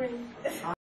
Ring.